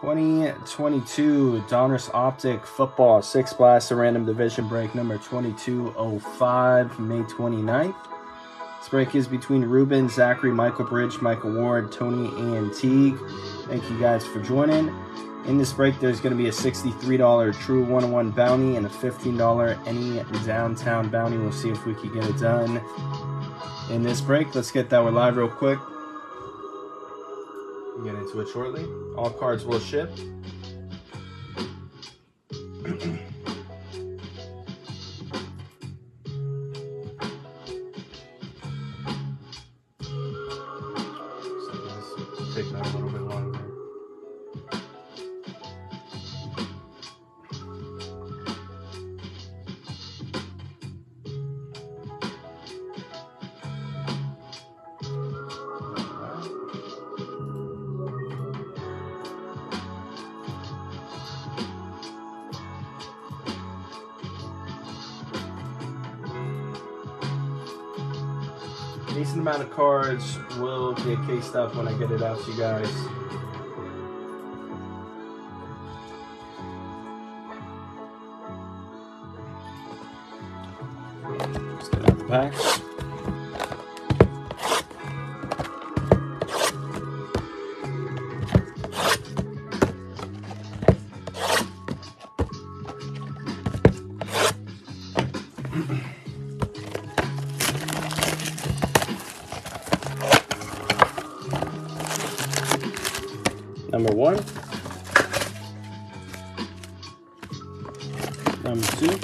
2022 Donruss Optic Football Six Blaster Random Division Break number 2205, May 29th. This break is between Reuben, Zachary, Michael Bridge, Michael Ward, Tony, and Teague. Thank you guys for joining. In this break, there's going to be a $63 True 101 bounty and a $15 any downtown bounty. We'll see if we can get it done in this break. Let's get that one live real quick. We'll get into it shortly. All cards will ship. Decent amount of cards will get cased up when I get it out to you guys. Let's get out the packs. One. Number two.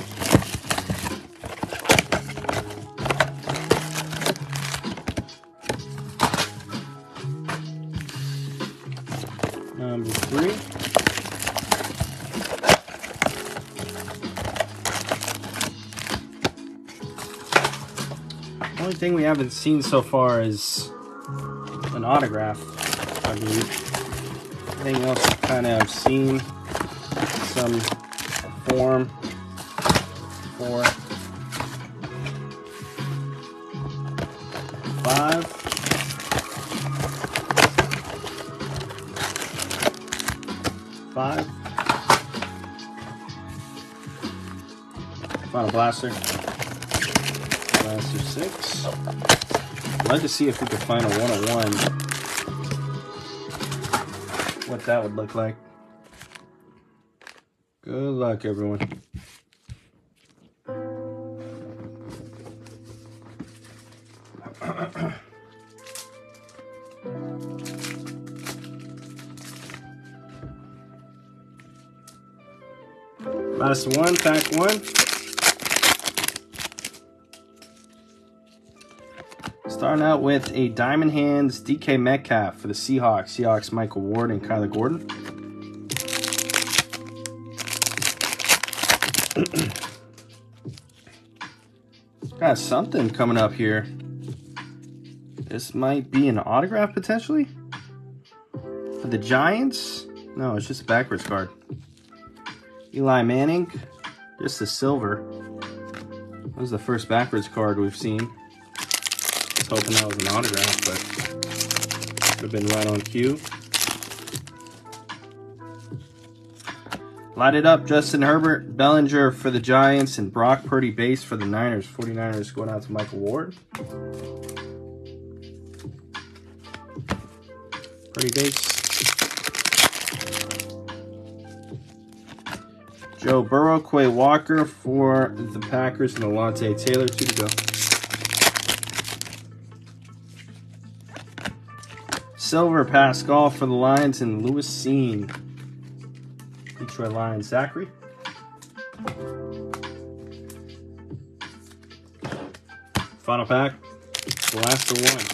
Number three. Only thing we haven't seen so far is an autograph, I believe. Everything else kind of seen some form for five. Five. Final blaster. Blaster six. I'd like to see if we could find a one-on-one oh what that would look like. Good luck, everyone. Last one, pack one. Starting out with a Diamond Hands DK Metcalf for the Seahawks. Seahawks Michael Ward and Kyler Gordon. Got something coming up here. This might be an autograph potentially for the Giants. No, it's just a backwards card. Eli Manning, just a silver. That was the first backwards card we've seen. Was hoping that was an autograph, but would have been right on cue. Light it up, Justin Herbert, Bellinger for the Giants, and Brock Purdy base for the Niners. 49ers going out to Michael Ward. Purdy base. Joe Burrow, Quay Walker for the Packers, and Alontae Taylor, two to go. Silver Pascal for the Lions, and Lewis Cine. Detroit Lions, Zachary. Final pack, the last one.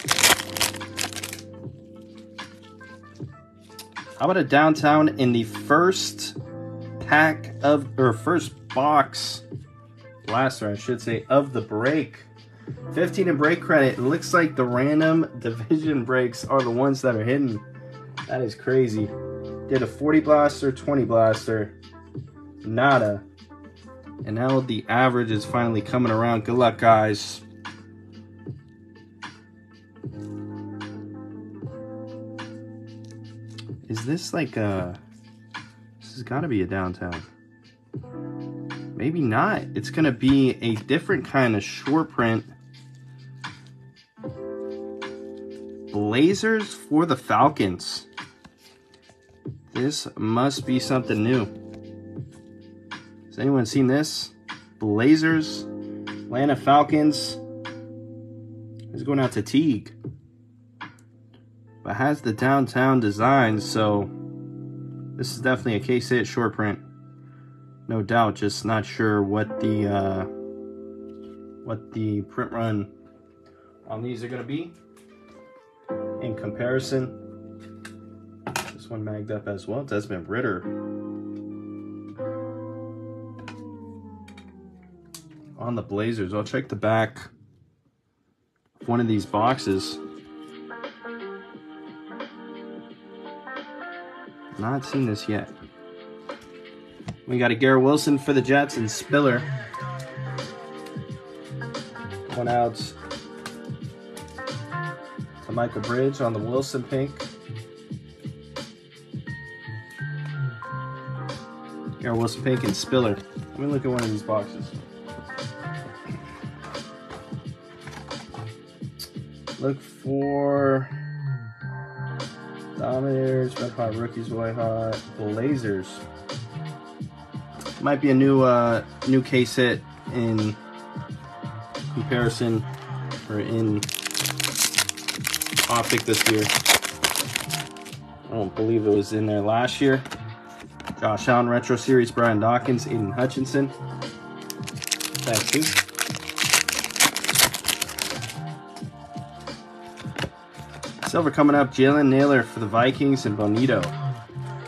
How about a downtown in the first pack of, or first box blaster, I should say, of the break. 15 in break credit. It looks like the random division breaks are the ones that are hidden. That is crazy. Did a 40 blaster, 20 blaster, nada. And now the average is finally coming around. Good luck, guys. Is this like a This has got to be a downtown. Maybe not. It's going to be a different kind of short print. Blazers for the Falcons. This must be something new. Has anyone seen this? Blazers, Atlanta Falcons. It's going out to Teague. But has the downtown design, so this is definitely a case hit short print. No doubt, just not sure what the uh, what the print run on these are going to be in comparison. This one magged up as well. Desmond Ridder. On the Blazers. I'll check the back of one of these boxes. Not seen this yet. We got a Garrett Wilson for the Jets and Spiller. One out Michael Bridge on the Wilson pink. Garrett Wilson pink and Spiller. Let me look at one of these boxes. Look for Dominators, Red Hot Rookies, White Hot, Blazers. Might be a new uh, new case hit in comparison or in optic this year. I don't believe it was in there last year. Josh Allen Retro Series, Brian Dawkins, Aidan Hutchinson. Thank you. Silver coming up, Jalen Nailor for the Vikings and Bonito.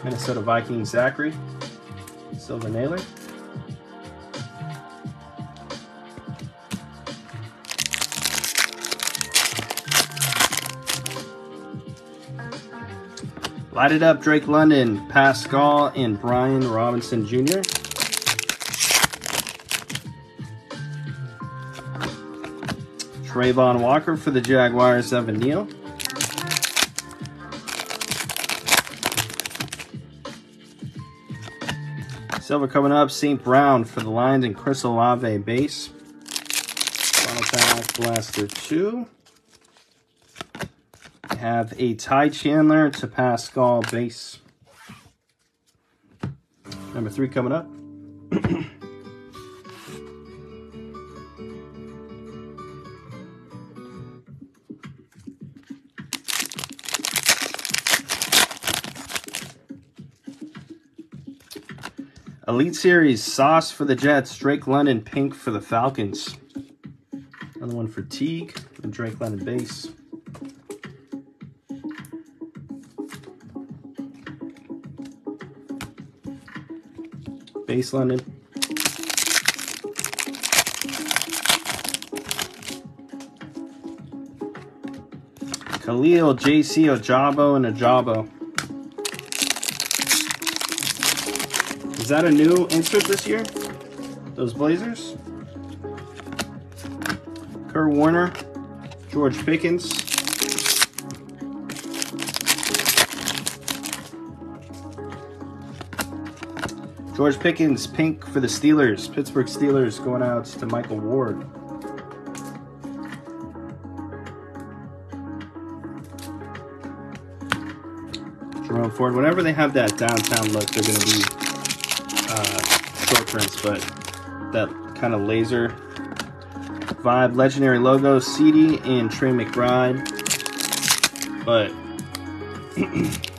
Minnesota Vikings, Zachary. Silver Nailor. Light it up, Drake London, Pascal, and Brian Robinson Jr. Travon Walker for the Jaguars, Evan Neal. Silver coming up, St. Brown for the Lions and Chris Olave base. Final pack, Blaster 2. Have a Ty Chandler to Pascal base. Number 3 coming up. Elite Series, Sauce for the Jets, Drake London, Pink for the Falcons. Another one for Teague, and Drake London base. Base London. Khalil, JC, Ojabo, and Ojabo. Is that a new insert this year? Those Blazers? Kurt Warner, George Pickens. George Pickens, pink for the Steelers. Pittsburgh Steelers going out to Michael Ward. Jerome Ford. Whenever they have that downtown look, they're going to be uh, short prints, but that kind of laser vibe. Legendary logo, CD and Trey McBride. But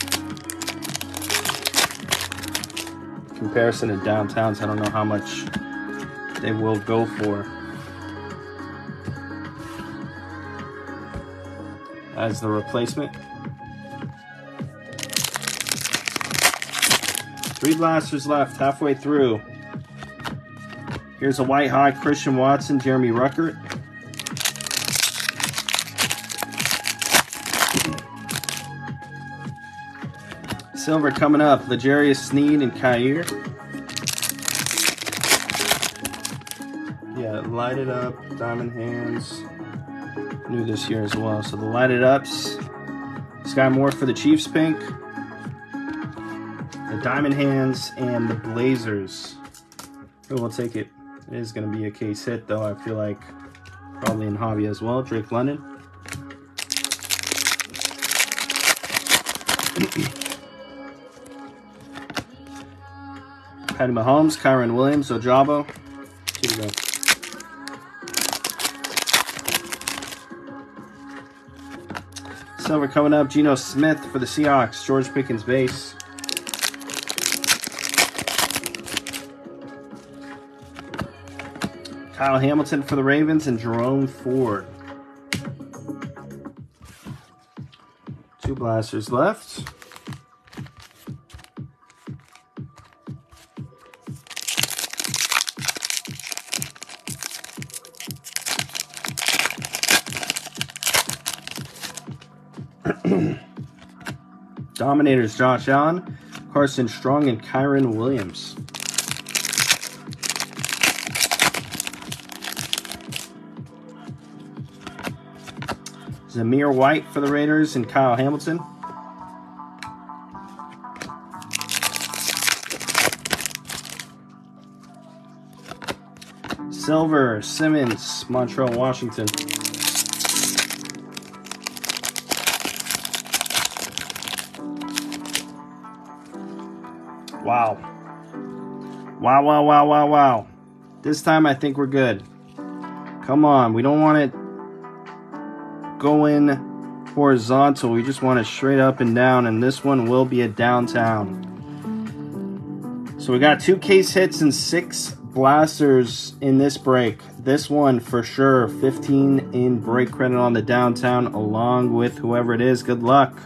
comparison to downtowns, I don't know how much they will go for. As the replacement. Three blasters left, halfway through. Here's a white hot Christian Watson, Jeremy Ruckert. Silver coming up, L'Jarius Sneed and Kaiir. Yeah, Light It up, diamond hands. New this year as well. So the lighted ups. Sky Moore for the Chiefs pink. the Diamond Hands, and the Blazers. Oh, we'll take it. It is going to be a case hit, though. I feel like probably in hobby as well. Drake London. Patty Mahomes, Kyren Williams, Ojabo. Here we go. Silver coming up, Geno Smith for the Seahawks, George Pickens base. Kyle Hamilton for the Ravens and Jerome Ford. Two blasters left. Dominators Josh Allen, Carson Strong, and Kyren Williams. Zamir White for the Raiders and Kyle Hamilton. Silver, Simmons, Montrell, Washington. Wow. Wow, wow, wow, wow, wow. This time I think we're good. Come on, we don't want it going horizontal. We just want it straight up and down, and this one will be a downtown. So we got two case hits and six blasters in this break. This one for sure, 15 in break credit on the downtown, along with whoever it is. Good luck.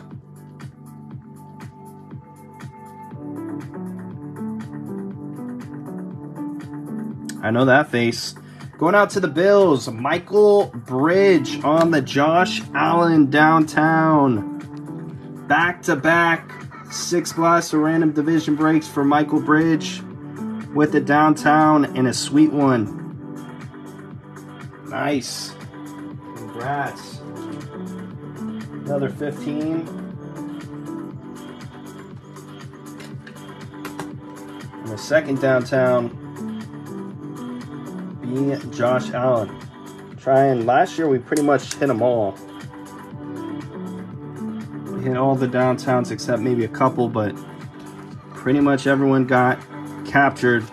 I know that face. Going out to the Bills, Michael Bridge on the Josh Allen downtown. Back to back six blasts of random division breaks for Michael Bridge with the downtown and a sweet one. Nice. Congrats. Another 15. And the second downtown Josh Allen. Trying last year we pretty much hit them all. Hit all the downtowns except maybe a couple, but pretty much everyone got captured.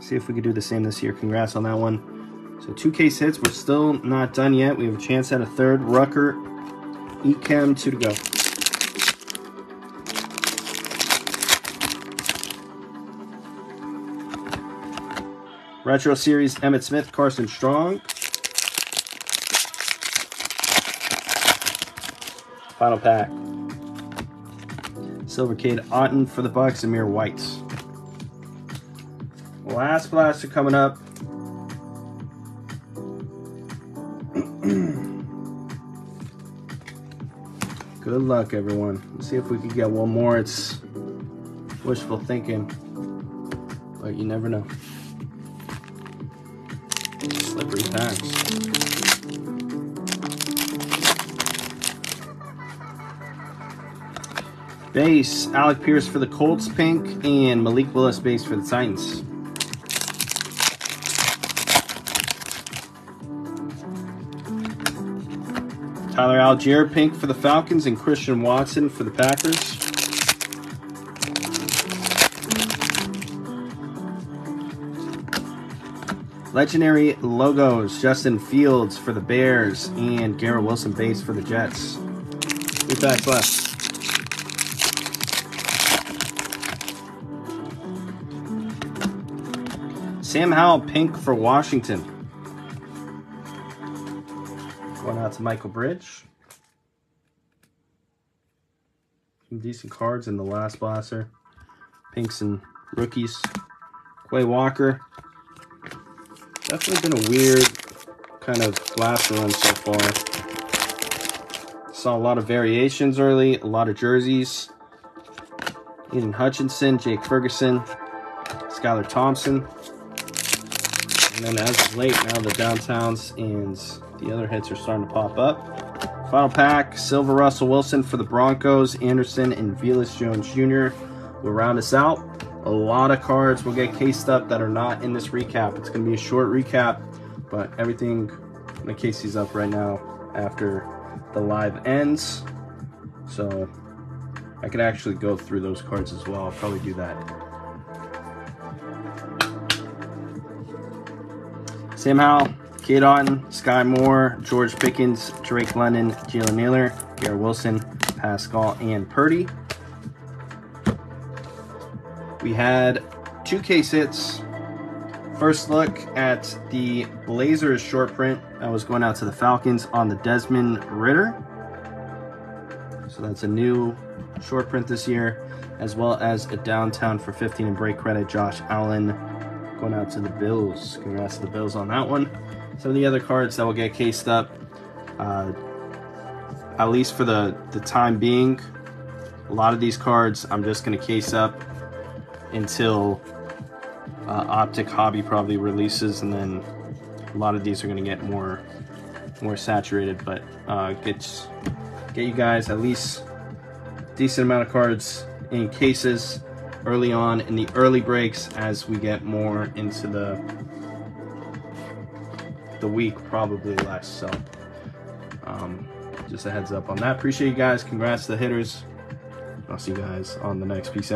See if we could do the same this year. Congrats on that one. So two case hits. We're still not done yet. We have a chance at a third. Rucker, Echem, two to go. Retro Series, Emmitt Smith, Carson Strong. Final pack. Silver Cade Otton for the Bucks, Amir White. Last blaster coming up. Good luck, everyone. Let's see if we can get one more. It's wishful thinking, but you never know. Slippery packs. Base, Alec Pierce for the Colts, pink, and Malik Willis base for the Titans. Tyler Allgeier pink for the Falcons, and Christian Watson for the Packers. Legendary logos, Justin Fields for the Bears and Garrett Wilson base for the Jets. Three packs left. Sam Howell pink for Washington. Going out to Michael Bridge. Some decent cards in the last blaster. Pinks and rookies. Quay Walker, Definitely been a weird kind of blast run so far. Saw a lot of variations early, a lot of jerseys. Aidan Hutchinson, Jake Ferguson, Skylar Thompson. And then as of late, now the downtowns and the other hits are starting to pop up. Final pack, Silver Russell Wilson for the Broncos, Anderson and Velus Jones Jr. will round us out. A lot of cards will get cased up that are not in this recap. It's going to be a short recap, but everything, I'm case these up right now after the live ends. So I could actually go through those cards as well. I'll probably do that. Sam Howell, Cade Otton, Sky Moore, George Pickens, Drake London, Jalen Nailor, Garrett Wilson, Pascal, and Purdy. We had two case hits. First look at the Blazers short print that was going out to the Falcons on the Desmond Ridder. So that's a new short print this year, as well as a downtown for 15 and break credit, Josh Allen going out to the Bills. Congrats to the Bills on that one. Some of the other cards that will get cased up, uh, at least for the, the time being, a lot of these cards I'm just going to case up until uh, Optic Hobby probably releases, and then a lot of these are going to get more more saturated, but uh, get, get you guys at least decent amount of cards in cases early on in the early breaks as we get more into the the week probably less so um, just a heads up on that. Appreciate you guys. Congrats to the hitters. I'll see you guys on the next piece